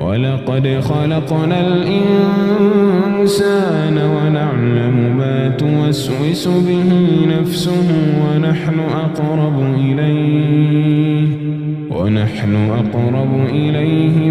ولقد خلقنا الإنسان ونعلم ما توسوس به نفسه ونحن أقرب إليه ونحن أقرب إليه